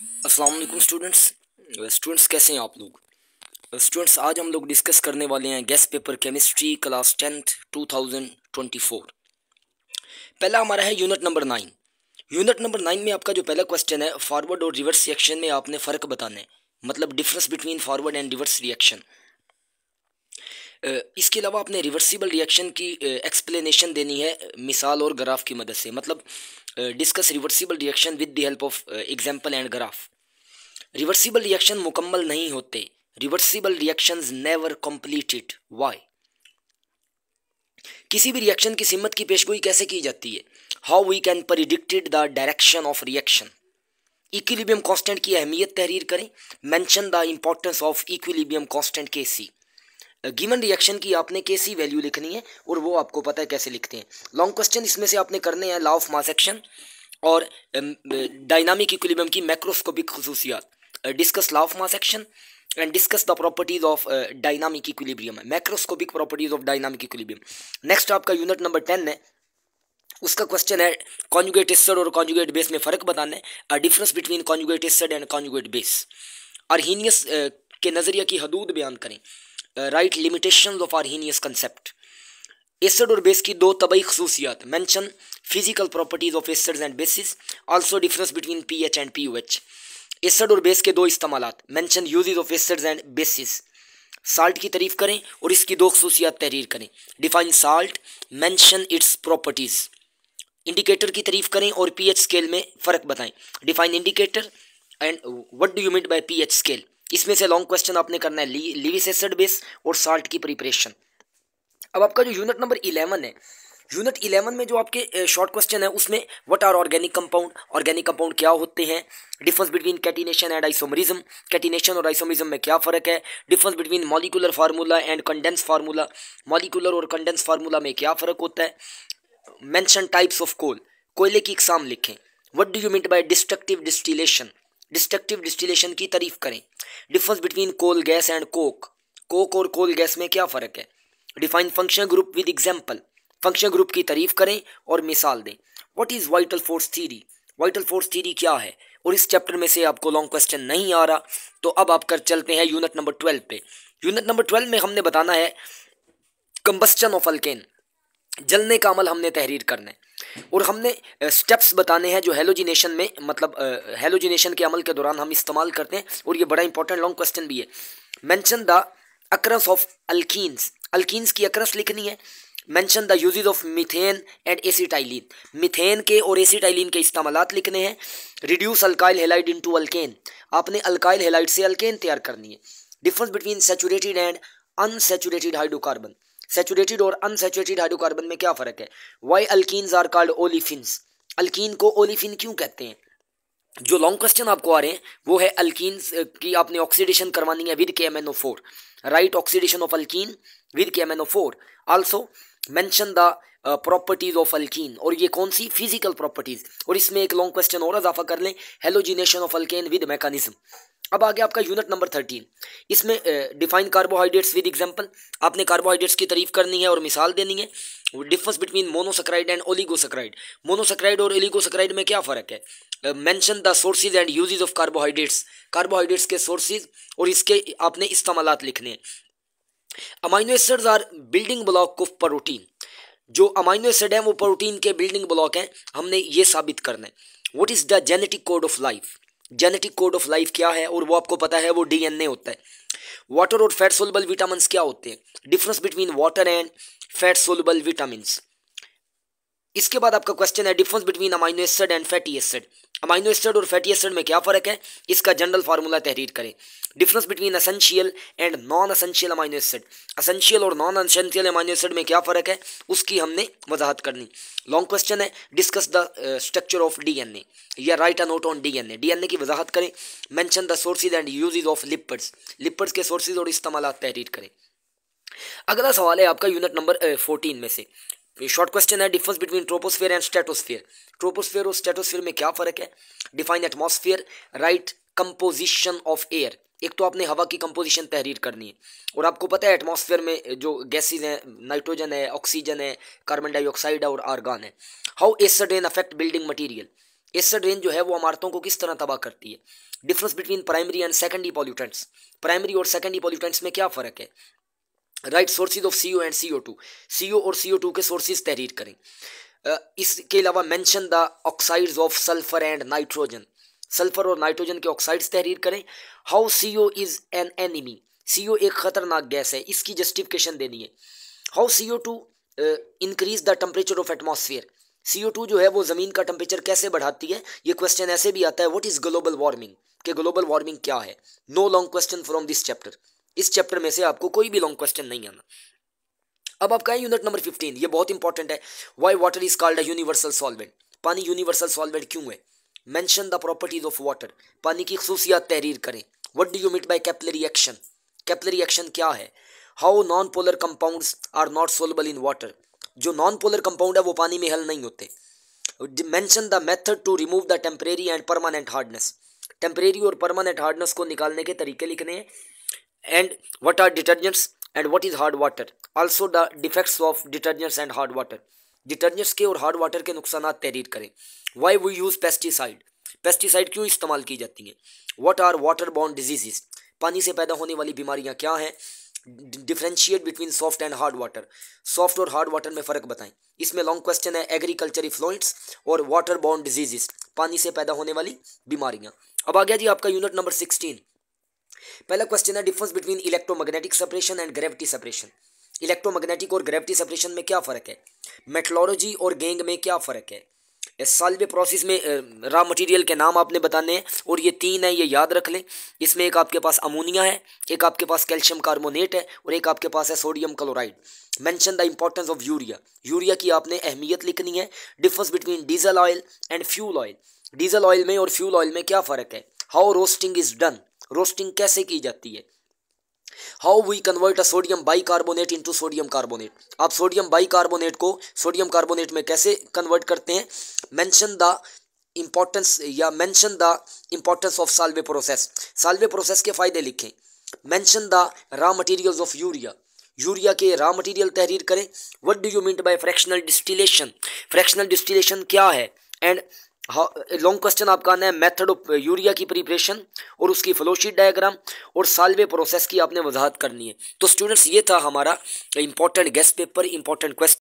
अस्सलाम वालेकुम students students कैसे हैं आप लोग? स्टूडेंट्स आज हम लोग डिस्कस करने वाले हैं guess paper chemistry class tenth 2024 पहला हमारा है unit number nine unit number nine में आपका जो पहला क्वेश्चन है फॉरवर्ड और रिवर्स रिएक्शन में आपने फ़र्क बताना है. मतलब difference between forward and reverse reaction इसके अलावा आपने रिवर्सिबल रिएक्शन की एक्सप्लेनेशन देनी है, मिसाल और ग्राफ की मदद से. मतलब discuss reversible reaction with the help of example and graph reversible reaction मुकम्मल नहीं होते. Reversible reactions never completed why किसी भी रिएक्शन की सिमत की पेशगोई कैसे की जाती है? How we can predicted the direction of reaction equilibrium constant की अहमियत तहरीर करें. Mention the importance of equilibrium constant K C given reaction की आपने के सी वैल्यू लिखनी है और वो आपको पता है कैसे लिखते हैं। लॉन्ग क्वेश्चन इसमें से आपने करने हैं लॉ ऑफ़ मास एक्शन और डायनामिक इक्विलिब्रियम की macroscopic खसूसियात। Discuss law of mass action and discuss the properties of dynamic equilibrium macroscopic properties of dynamic equilibrium next आपका यूनिट नंबर टेन है। उसका क्वेश्चन है कॉन्जुगेट एसिड और conjugate base में फ़र्क बताना है। Difference between conjugate acid and conjugate base Arrhenius के नज़रिया की हदूद बयान करें। Right limitation of Arrhenius concept acid और बेस की दो तबई खसूसियात mention physical properties of acids and bases also difference between P H and P U H acid और बेस के दो इस्तेमाल mention use of acids and bases salt की तारीफ़ करें और इसकी दो खसूसियात तहरीर करें. Define salt mention its properties indicator की तारीफ़ करें और पी एच स्केल में फ़र्क बताएँ. Define indicator and what do you mean by P H scale इसमें से लॉन्ग क्वेश्चन आपने करना है लिविस एसिड बेस और साल्ट की प्रिपरेशन अब आपका जो यूनिट नंबर इलेवन है यूनिट इलेवन में जो आपके शॉर्ट क्वेश्चन है, उसमें what are organic compound organic compound क्या होते हैं? Difference between catenation and isomerism catenation और आइसोमरिज्म में क्या फ़र्क है? Difference between molecular formula and condense formula molecular और कंडेंस फार्मूला में क्या फ़र्क होता है? मैंशन टाइप्स ऑफ़ कोल कोयले की इकसाम लिखें. What do you meet by destructive distillation destructive distillation की तारीफ़ करें। Difference between coal gas and coke coke और कोल गैस में क्या फ़र्क है? Define function group with example function group की तारीफ़ करें और मिसाल दें। What is vital force theory vital force theory क्या है? और इस चैप्टर में से आपको लॉन्ग क्वेश्चन नहीं आ रहा तो अब आप कर चलते हैं यूनिट नंबर ट्वेल्व पे। यूनिट नंबर ट्वेल्व में हमने बताना है कंबस्टन ऑफ़ अल्केन जलने का अमल हमने तहरीर करना है। और हमने स्टेप्स बताने हैं जो हेलोजिनेशन में मतलब हेलोजिनेशन के अमल के दौरान हम इस्तेमाल करते हैं, और ये बड़ा इंपॉर्टेंट लॉन्ग क्वेश्चन भी है। Mention the occurrence of alkenes alkenes की अक्रस लिखनी है। Mention the usages of methane and acetylene methane के और एसिटाइलिन के इस्तेमाल लिखने हैं। Reduce alkyl halide into alkane आपने अल्काइल हेलाइड से अल्केन तैयार करनी है। Difference between saturated and unsaturated hydrocarbon saturated और अनसेचुरेटेड हाइड्रोकार्बन में क्या फ़र्क है? Why alkenes are called olefins alkene को ओलिफिन क्यों कहते हैं? जो लॉन्ग क्वेश्चन आपको आ रहे हैं, वो है अल्कीन्स की आपने ऑक्सीडेशन करवानी है with K M right oxidation of alkene with K M N O four also mention the properties of alkene और ये कौन सी? फ़िज़िकल प्रॉपर्टीज़ और इसमें एक लॉन्ग क्वेश्चन और इजाफा कर लें। Halogenation of alkane with mechanism अब आगे आपका यूनिट नंबर थर्टीन इसमें डिफाइन कार्बोहाइड्रेट्स विद एग्जांपल आपने कार्बोहाइड्रेट्स की तारीफ़ करनी है और मिसाल देनी है. Difference between monosaccharide and oligosaccharide monosaccharide और ओलिगोसक्राइड में क्या फ़र्क है? Mention the sources and uses of carbohydrates carbohydrates के सोर्सेज और इसके, आपने इस्तेमाल लिखने हैं. Amino acids are building block of protein जो अमाइनो एसिड है, वो प्रोटीन के बिल्डिंग ब्लॉक हैं. हमने ये साबित करना है. What is the genetic code of life genetic code of life क्या है और वो आपको पता है वो डीएनए होता है। वाटर और फैट सोलबल विटामिन क्या होते हैं? Difference between water and fat soluble vitamin इसके बाद आपका क्वेश्चन है difference between amino acid and fatty acid amino acid और फैटी एसिड में क्या फ़र्क है? इसका जनरल फार्मूला तहरीर करें। Difference between essential and non essential amino acid essential और नॉन असेंशियल अमाइनो एसिड में क्या फ़र्क है? उसकी हमने वजाहत करनी। लॉन्ग क्वेश्चन है। Discuss the structure of DNA या write a note on DNA DNA की वजाहत करें। Mention the sources and uses of lipids lipids के सोर्सेज और इस्तेमाल तहरीर करें। अगला सवाल है आपका यूनिट नंबर फोर्टीन में से। शॉर्ट क्वेश्चन है difference between troposphere and stratosphere troposphere और स्टेटोस्फेयर में क्या फ़र्क है? Define atmosphere write composition of air एक तो आपने हवा की कंपोजिशन तहरीर करनी है। और आपको पता है एटमॉस्फेयर में जो गैसेज हैं नाइट्रोजन है ऑक्सीजन है कार्बन डाइऑक्साइड और आर्गान है। How acid an affect building material acid rain जो है, वो इमारतों को किस तरह तबाह करती है? Difference between primary and secondary pollutants primary और सेकेंडरी पॉल्यूटेंट्स में क्या फ़र्क है? Right sources of C O and C O two. C O और सी ओ टू के सोर्सेज तहरीर करें। uh, इसके अलावा mention the oxides of sulphur and nitrogen. Sulphur और नाइट्रोजन के ऑक्साइड्स तहरीर करें। How C O is an enemy? C O एक ख़तरनाक गैस है इसकी जस्टिफिकेशन देनी है। How C O two increase the temperature of atmosphere C O two जो है वो ज़मीन का टेम्परेचर कैसे बढ़ाती है? ये क्वेश्चन ऐसे भी आता है व्हाट इज़ ग्लोबल वार्मिंग कि ग्लोबल वार्मिंग क्या है? No long question from this chapter इस चैप्टर में से आपको कोई भी लॉन्ग क्वेश्चन नहीं आना। अब आपका है यूनिट नंबर फिफ्टीन ये बहुत इंपॉर्टेंट है। Why water is called universal solvent पानी यूनिवर्सल सॉल्वेंट क्यों है? Mention the properties of water पानी की खसूसियात तहरीर करें। What do you meet by capillary action capillary action क्या है? How non polar compounds are not soluble in water जो नॉन पोलर कंपाउंड है, वो पानी में हल नहीं होते। Mention the method to remove the temporary and permanent hardness temporary और परमानेंट हार्डनेस को निकालने के तरीके लिखने हैं। And what are detergents and what is hard water also the defects of detergents and hard water detergents के और hard water के नुकसान तहरीर करें। Why we use pesticide pesticide क्यों इस्तेमाल की जाती हैं? What are water bond disease पानी से पैदा होने वाली बीमारियाँ क्या हैं? Differentiate between soft and hard water soft और हार्ड वाटर में फ़र्क बताएँ। इसमें लॉन्ग क्वेश्चन है एग्रीकल्चर इफ्लुएंट्स और वाटर बॉन्ड डिजीजेस पानी से पैदा होने वाली बीमारियाँ। अब आ गया जी आपका यूनिट नंबर सिक्सटीन पहला क्वेश्चन है difference between electromagnetic separation and gravity separation electromagnetic और ग्रेविटी सेपरेशन में क्या फ़र्क है? मेट्रोलॉजी और गेंग में क्या फ़र्क है? साल्वे प्रोसेस में रॉ मटेरियल के नाम आपने बताने हैं और ये तीन है, ये याद रख लें। इसमें एक आपके पास अमोनिया है, एक आपके पास कैल्शियम कार्बोनेट है और एक आपके पास है sodium chloride mention the importance of urea urea की आपने अहमियत लिखनी है। Difference between diesel oil and fuel oil diesel oil में और फ्यूल ऑयल में क्या फ़र्क है? How roasting is done roasting कैसे की जाती है? How we convert a sodium bicarbonate into sodium carbonate आप सोडियम बाई कार्बोनेट को सोडियम कार्बोनेट में कैसे कन्वर्ट करते हैं? मैंशन द इंपॉर्टेंस या mention the importance of Solvay process Solvay process के फ़ायदे लिखें। Mention the raw material of urea urea के रॉ मटेरियल तहरीर करें। What do you mean by fractional distillation fractional distillation क्या है? एंड लॉन्ग क्वेश्चन आपका आना है मेथड ऑफ़ यूरिया की प्रिपरेशन और उसकी फ्लोशीट डायग्राम और सालवे प्रोसेस की आपने वजाहत करनी है। तो स्टूडेंट्स ये था हमारा important guess paper important question